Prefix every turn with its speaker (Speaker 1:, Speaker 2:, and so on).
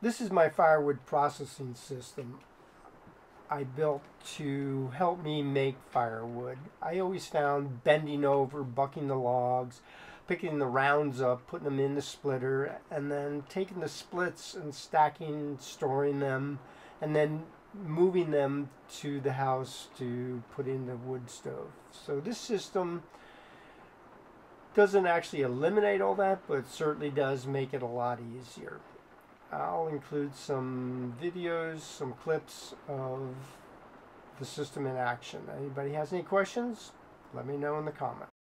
Speaker 1: This is my firewood processing system I built to help me make firewood. I always found bending over, bucking the logs, picking the rounds up, putting them in the splitter, and then taking the splits and stacking, storing them, and then moving them to the house to put in the wood stove. So this system doesn't actually eliminate all that, but certainly does make it a lot easier. I'll include some videos, some clips of the system in action. Anybody has any questions? Let me know in the comments.